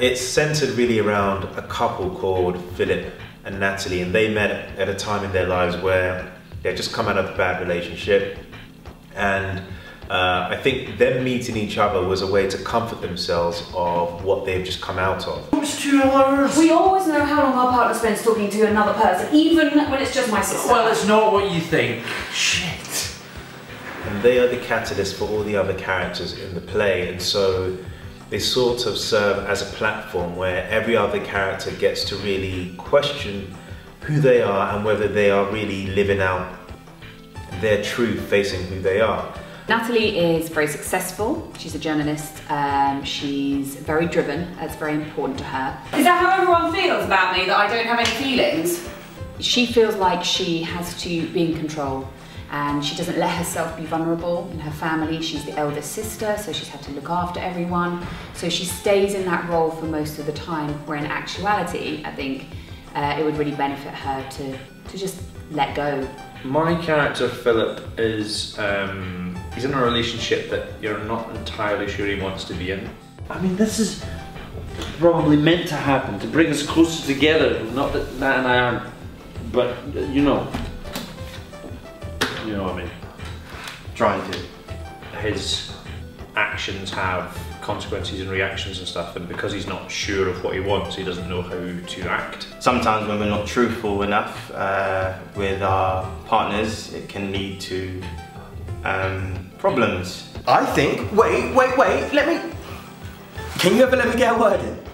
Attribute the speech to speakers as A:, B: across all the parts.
A: It's centered really around a couple called Philip and Natalie, and they met at a time in their lives where they just come out of a bad relationship, and uh, I think them meeting each other was a way to comfort themselves of what they've just come out of.
B: It's two hours.
C: We always know how long our partner spends talking to another person, even when it's just my sister.
B: Well, it's not what you think. Shit.
A: And they are the catalyst for all the other characters in the play, and so they sort of serve as a platform where every other character gets to really question who they are and whether they are really living out their truth facing who they are.
C: Natalie is very successful. She's a journalist. Um, she's very driven. That's very important to her. Is that how everyone feels about me? That I don't have any feelings? She feels like she has to be in control and she doesn't let herself be vulnerable in her family. She's the eldest sister, so she's had to look after everyone. So she stays in that role for most of the time, where in actuality, I think uh, it would really benefit her to, to just let go.
D: My character, Philip, is um, he's in a relationship that you're not entirely sure he wants to be in.
B: I mean, this is probably meant to happen to bring us closer together. Not that Nat and I aren't, but you know. You know what I mean.
E: Trying to.
D: His actions have consequences and reactions and stuff, and because he's not sure of what he wants, he doesn't know how to act.
E: Sometimes when we're not truthful enough uh, with our partners, it can lead to um, problems.
F: I think. Wait, wait, wait. Let me. Can you ever let me get a word in?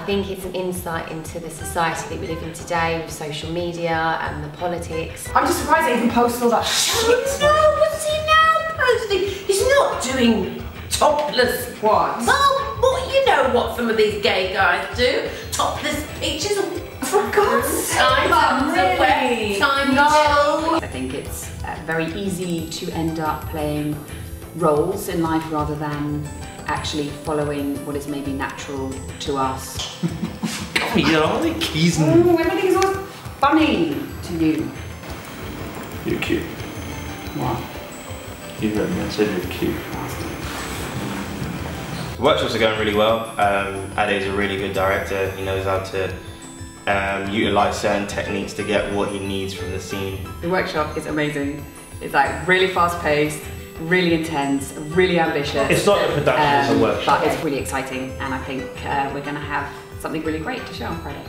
G: I think it's an insight into the society that we live in today with social media and the politics.
C: I'm just surprised they even post all that shit.
H: No, what's he now posting? He's not doing topless
C: What?
H: Well, well, you know what some of these gay guys do. Topless pictures.
C: For God's sake,
H: Time
C: Mum, really?
H: time
C: No. I think it's uh, very easy to end up playing roles in life rather than actually following what is maybe natural to us.
B: You know, the keys
C: Ooh, everything's always funny to you.
B: You're cute.
C: What?
B: You heard me. I said you're cute.
E: The workshops are going really well. Um, Ade's a really good director. He knows how to um, utilize certain techniques to get what he needs from the scene.
C: The workshop is amazing. It's like really fast paced, really intense, really ambitious.
B: It's not a production, it's a
C: Um,
B: workshop.
C: But it's really exciting, and I think uh, we're going to have something really great to show on Friday.